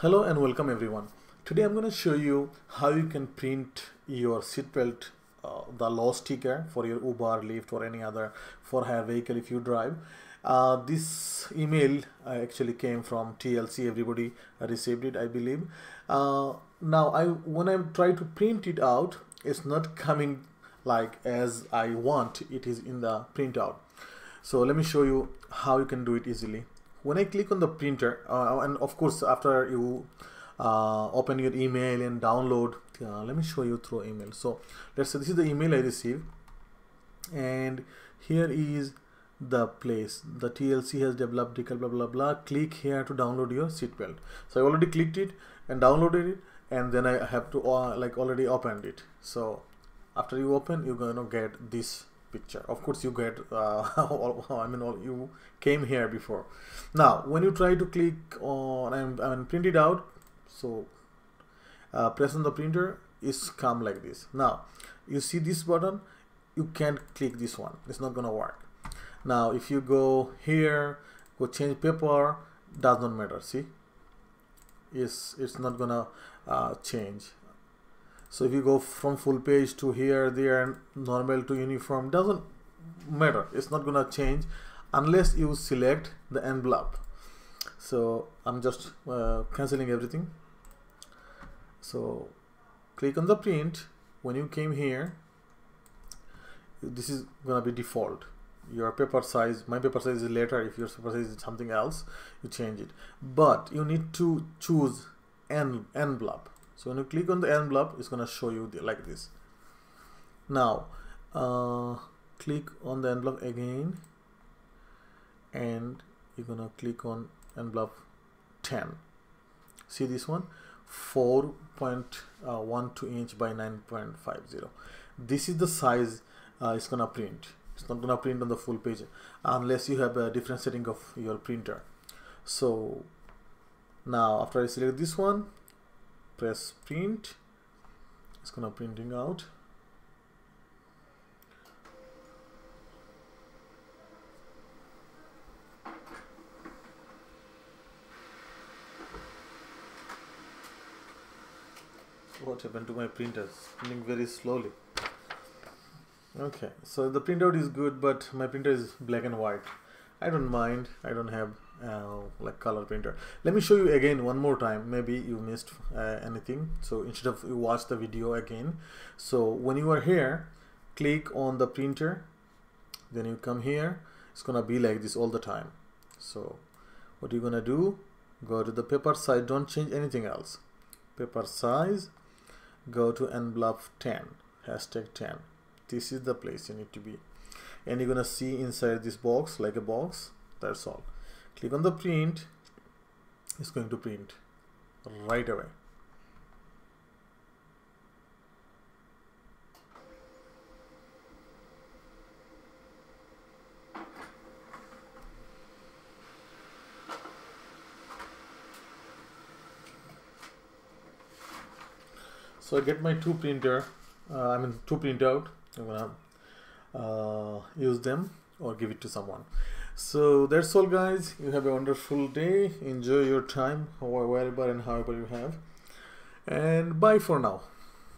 Hello and welcome everyone. Today I'm going to show you how you can print your seatbelt, uh, the low sticker for your Uber, Lyft or any other for hire vehicle if you drive. Uh, this email uh, actually came from TLC. Everybody received it, I believe. Uh, now, I when I try to print it out, it's not coming like as I want. It is in the printout. So let me show you how you can do it easily when I click on the printer uh, and of course after you uh, open your email and download uh, let me show you through email. So let's say this is the email I received and here is the place. The TLC has developed decal blah blah blah. Click here to download your seatbelt so I already clicked it and downloaded it and then I have to uh, like already opened it. So after you open you're gonna get this picture. Of course you get uh, I mean you came here before. Now when you try to click on and, and print it out so uh, press on the printer is come like this. Now you see this button you can't click this one. It's not gonna work. Now if you go here go change paper does not matter. See? It's it's not gonna uh, change so if you go from full page to here there normal to uniform doesn't matter. It's not gonna change unless you select the envelope. So I'm just uh, canceling everything. So click on the print. When you came here this is gonna be default. Your paper size my paper size is later. If your paper size is something else you change it. But you need to choose en envelope so when you click on the envelope it's gonna show you the, like this. Now uh, click on the envelope again and you're gonna click on envelope 10 see this one? 4.12 inch by 9.50 this is the size uh, it's gonna print. It's not gonna print on the full page unless you have a different setting of your printer. So now after I select this one press print. It's gonna printing out. What happened to my printer printing very slowly. Okay so the printout is good but my printer is black and white. I don't mind. I don't have uh, like color printer let me show you again one more time. Maybe you missed uh, anything. So instead of you watch the video again. So when you are here click on the printer. Then you come here. It's gonna be like this all the time. So what you're gonna do? Go to the paper size. Don't change anything else. Paper size. Go to envelope 10 hashtag 10 this is the place you need to be. And you're gonna see inside this box like a box. That's all click on the print it's going to print right away. So I get my two printer uh, I mean two printout I'm gonna uh, use them or give it to someone so that's all guys. You have a wonderful day. Enjoy your time wherever and however you have. And bye for now